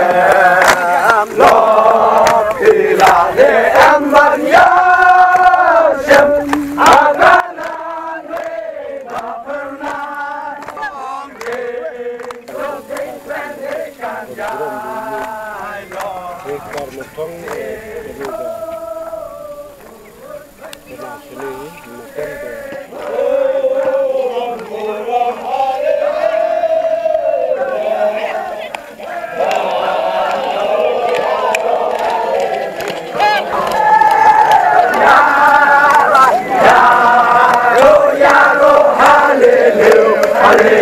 Hashem, lo ilahe emman Yashem, Adonai Bafırnan, Omri, Sözgün Sendikan Yay, lo ilahe Hare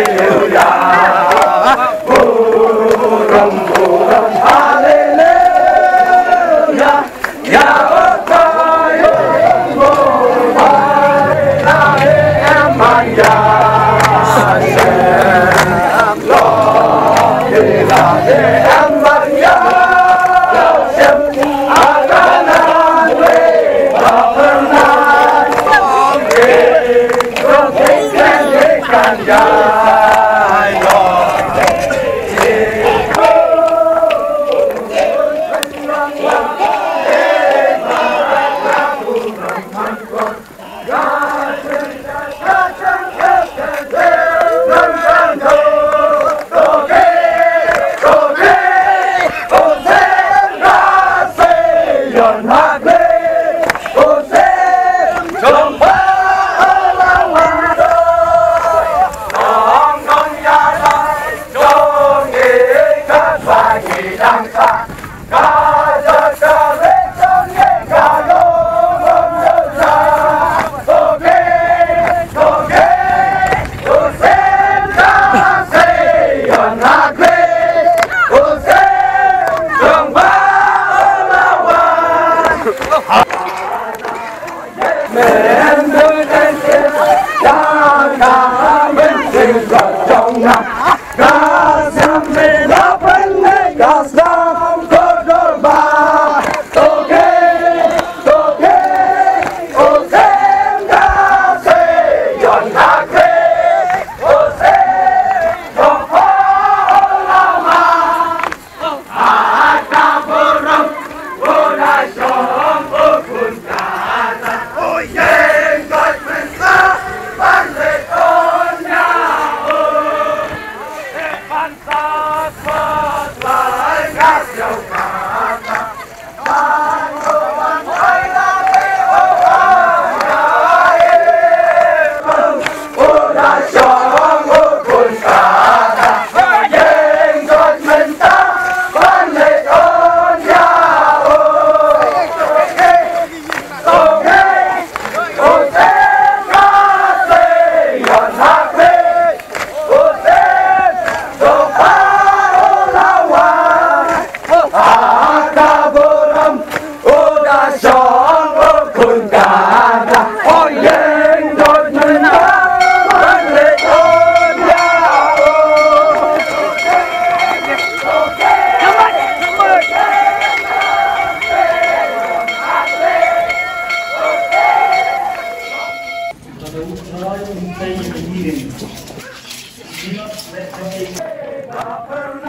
not か。Thank you.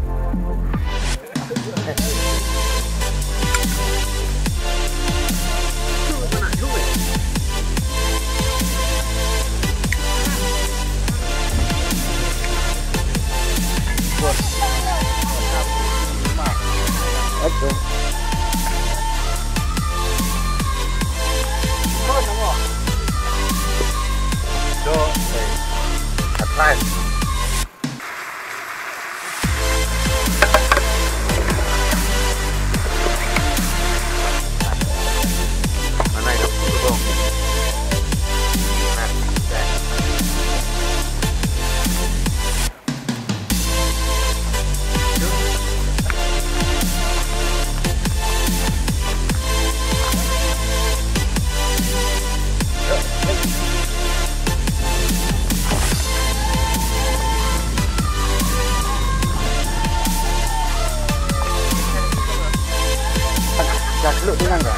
dạ, cái lượng kỹ năng cả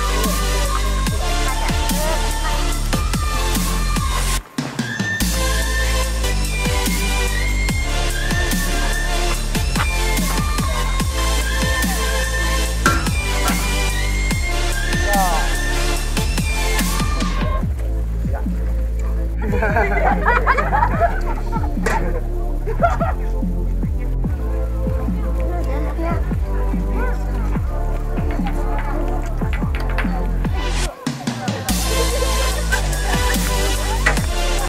Ha ha ha!